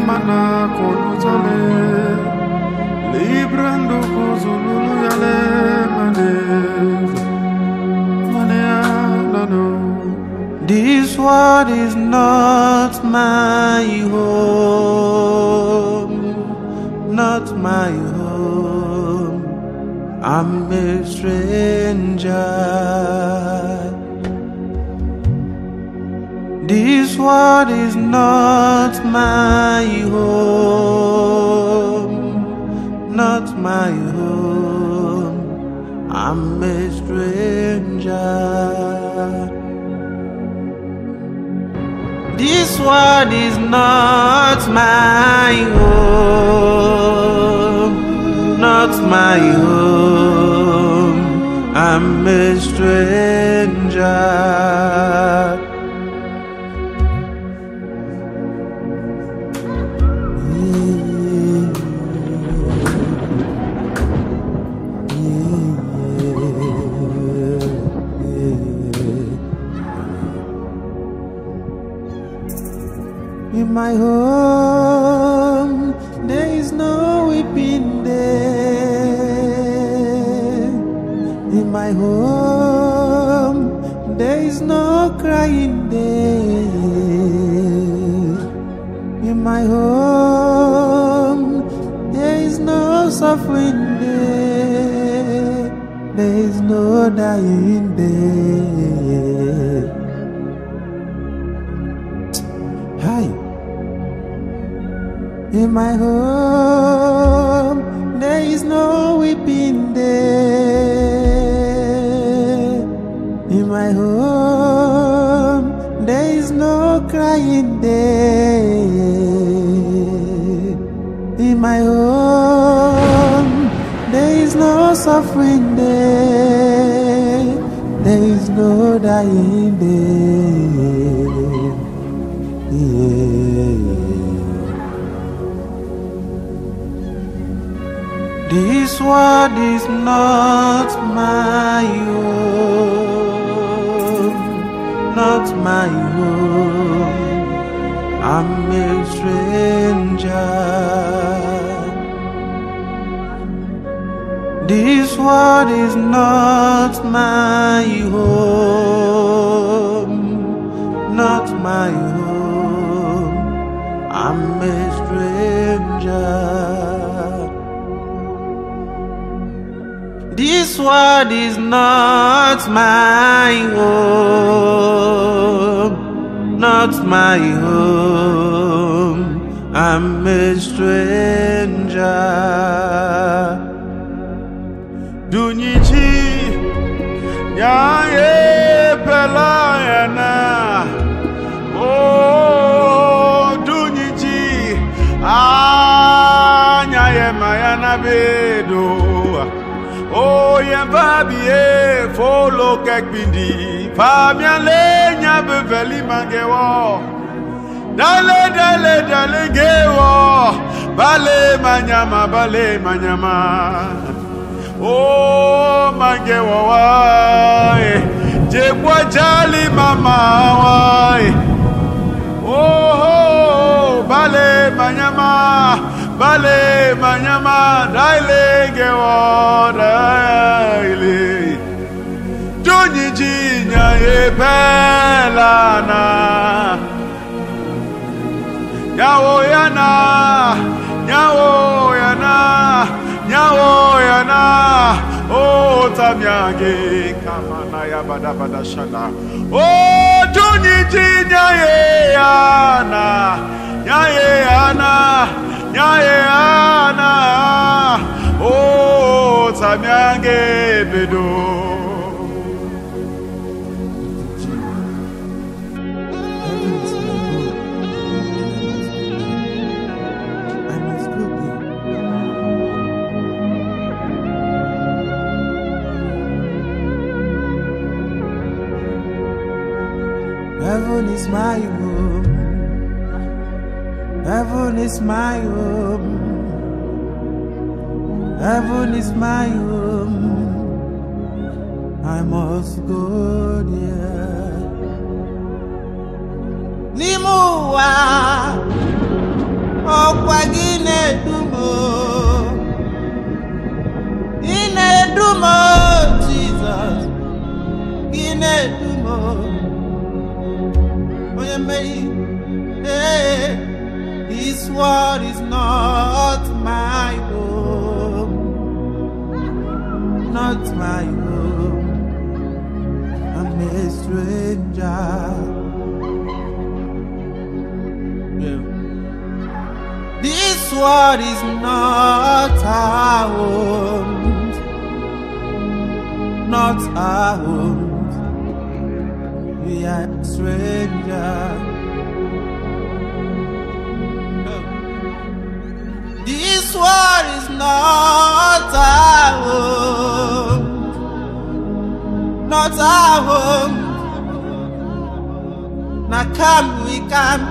mana librando kuzululu yale maneza manea nano This world is not my home, not my home. I'm a stranger. This world is not my home, not my home. I'm a stranger. This world is not my home, not my home. I'm a stranger. My home, there is no weeping there. In my home, there is no crying there. In my home, there is no suffering there. There is no dying there. In my home, there is no weeping there. In my home, there is no crying there. In my home, there is no suffering there. There is no dying there. This world is not my home, not my home. I'm a stranger. This world is not my home, not my home. I'm a stranger. World is not my home, not my home. I'm a stranger. dunyichi folo kekpindi famiale nyabeveli mangewo dale dale dale gewo bale manyama bale manyama. Oh, mange wawai, jekwa jali mama wai. Oh, bale manyama, bale manyama, daile Nyawo yana, nyawo yana, nyawo yana. Oh, tamyange kamana ya bada Heaven is my home. Heaven is my home. Heaven is my home. I must go there. Nímú wa, na-edumo onye mmeri ee this world is not my home not my home I'm a stranger yeah. This world is not our home not our home. We are strangers. This world is not our home, not our home. Now come, we come.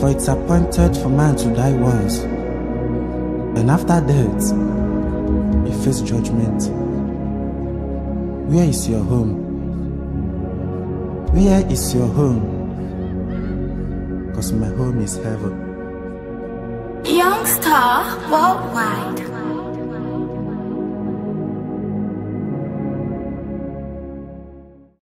For it's appointed for man to die once and after death, he faces judgment. Where is your home? Where is your home? Because my home is heaven. Youngstar Worldwide.